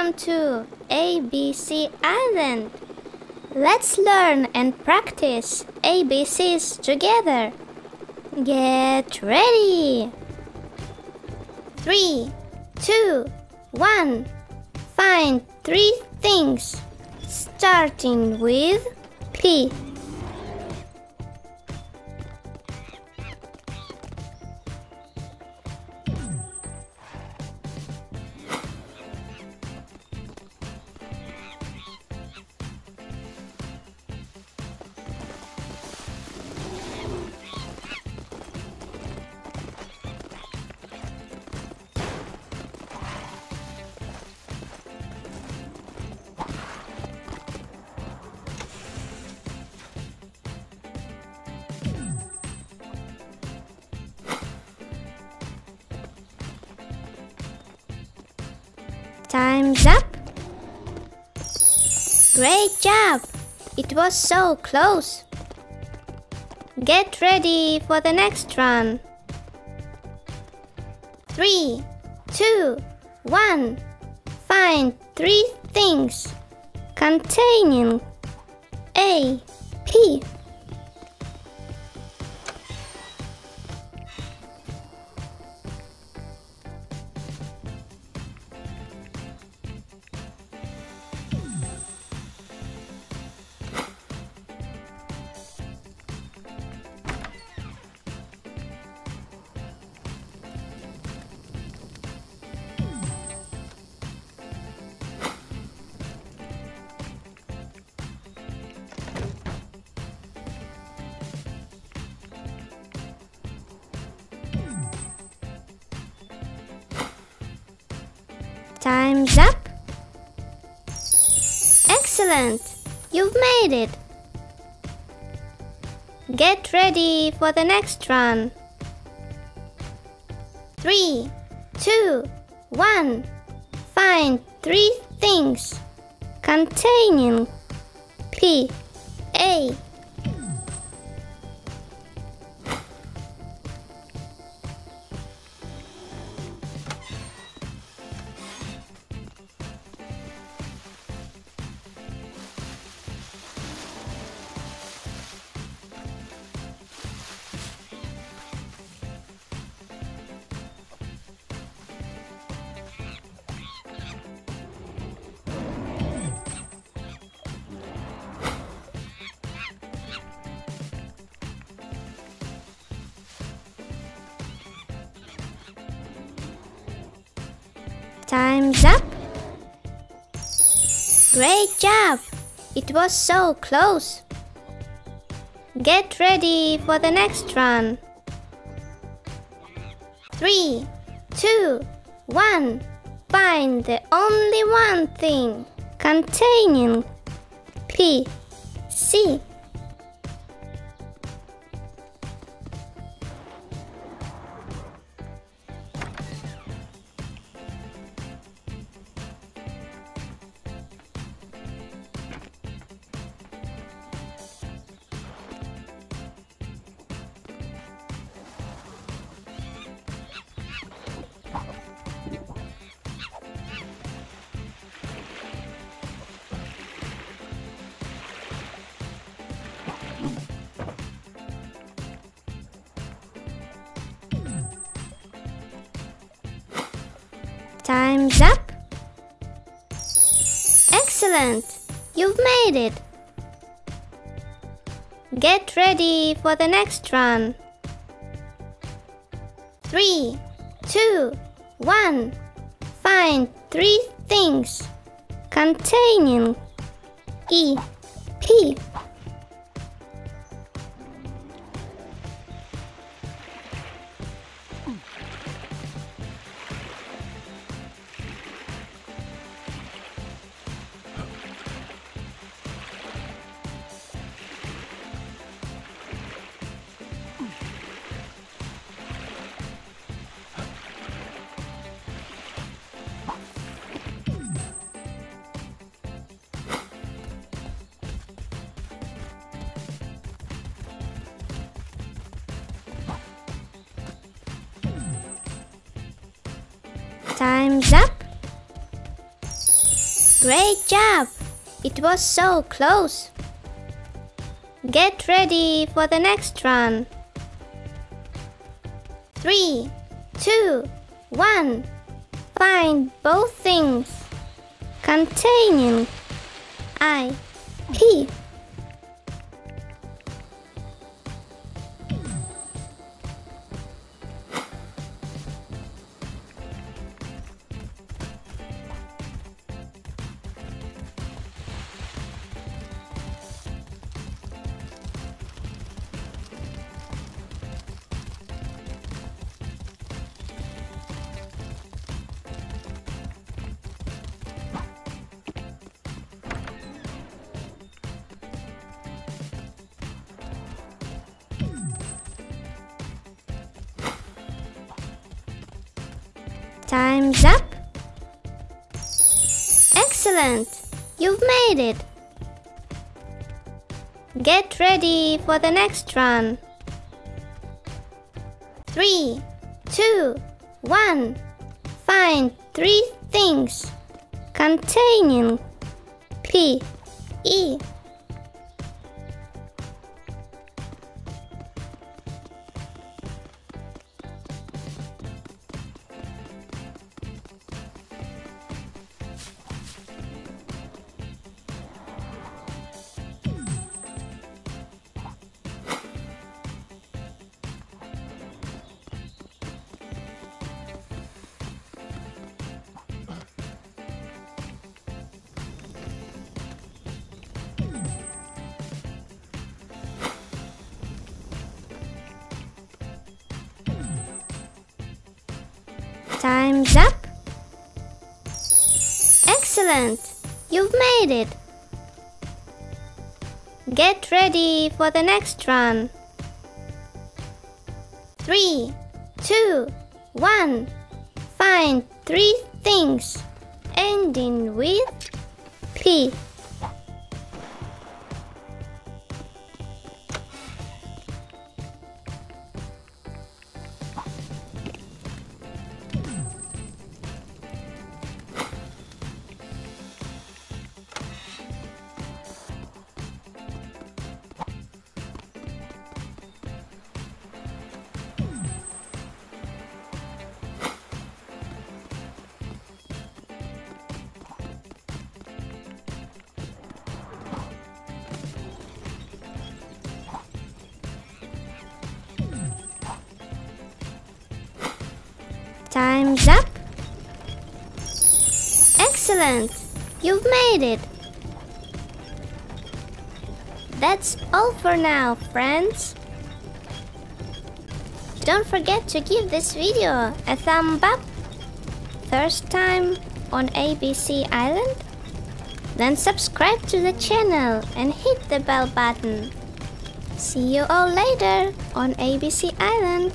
Welcome to ABC Island. Let's learn and practice ABCs together. Get ready. Three, two, one. Find three things, starting with P. Time's up. Great job! It was so close. Get ready for the next run. Three, two, one. Find three things containing A, P. Time's up. Excellent! You've made it. Get ready for the next run. Three, two, one. Find three things containing P, A, Time's up. Great job! It was so close. Get ready for the next run. Three, two, one. Find the only one thing containing P, C. Time's up. Excellent! You've made it. Get ready for the next run. Three, two, one. Find three things containing E, P. Time's up. Great job! It was so close. Get ready for the next run. Three, two, one. Find both things containing I, P. Time's up. Excellent! You've made it. Get ready for the next run. Three, two, one. Find three things containing P, E, Time's up. Excellent! You've made it. Get ready for the next run. Three, two, one. Find three things ending with P. Time's up. Excellent! You've made it. That's all for now, friends. Don't forget to give this video a thumb up. First time on ABC Island? Then subscribe to the channel and hit the bell button. See you all later on ABC Island.